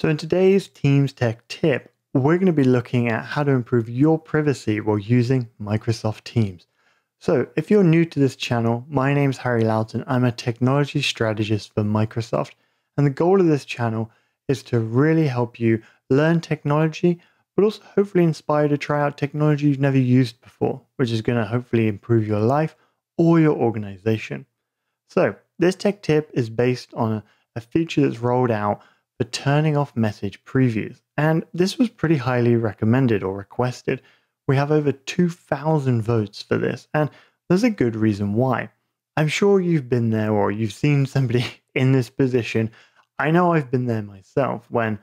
So, in today's Teams Tech tip, we're going to be looking at how to improve your privacy while using Microsoft Teams. So, if you're new to this channel, my name is Harry Lowton. I'm a technology strategist for Microsoft. And the goal of this channel is to really help you learn technology, but also hopefully inspire you to try out technology you've never used before, which is going to hopefully improve your life or your organization. So, this tech tip is based on a feature that's rolled out for turning off message previews. And this was pretty highly recommended or requested. We have over 2,000 votes for this, and there's a good reason why. I'm sure you've been there or you've seen somebody in this position. I know I've been there myself when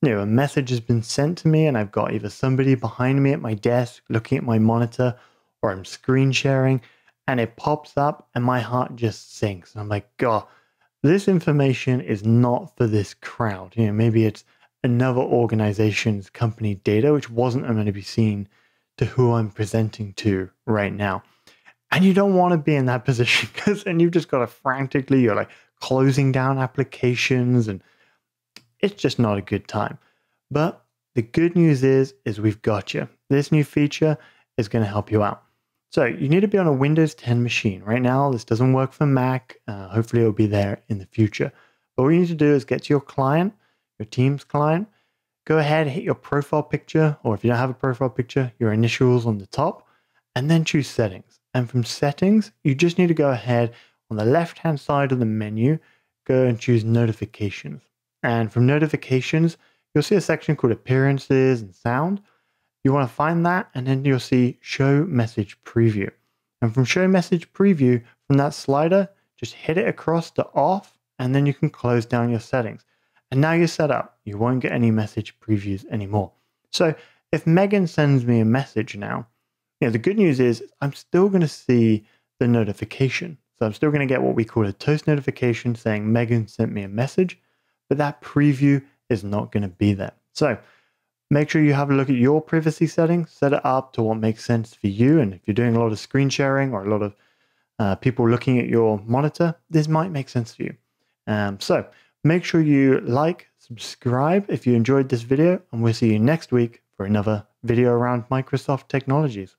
you know a message has been sent to me and I've got either somebody behind me at my desk looking at my monitor or I'm screen sharing and it pops up and my heart just sinks. And I'm like, God, this information is not for this crowd. You know, maybe it's another organization's company data, which wasn't going to be seen to who I'm presenting to right now. And you don't want to be in that position because then you've just got to frantically, you're like closing down applications and it's just not a good time. But the good news is, is we've got you. This new feature is going to help you out. So you need to be on a Windows 10 machine. Right now, this doesn't work for Mac. Uh, hopefully, it'll be there in the future. But what you need to do is get to your client, your Teams client, go ahead, hit your profile picture, or if you don't have a profile picture, your initials on the top, and then choose settings. And from settings, you just need to go ahead on the left hand side of the menu, go and choose notifications. And from notifications, you'll see a section called appearances and sound. You want to find that, and then you'll see Show Message Preview. And from Show Message Preview, from that slider, just hit it across to off, and then you can close down your settings. And now you're set up. You won't get any message previews anymore. So if Megan sends me a message now, you know, the good news is I'm still going to see the notification. So I'm still going to get what we call a toast notification saying Megan sent me a message, but that preview is not going to be there. So Make sure you have a look at your privacy settings, set it up to what makes sense for you. And if you're doing a lot of screen sharing or a lot of uh, people looking at your monitor, this might make sense for you. Um, so make sure you like, subscribe if you enjoyed this video, and we'll see you next week for another video around Microsoft technologies.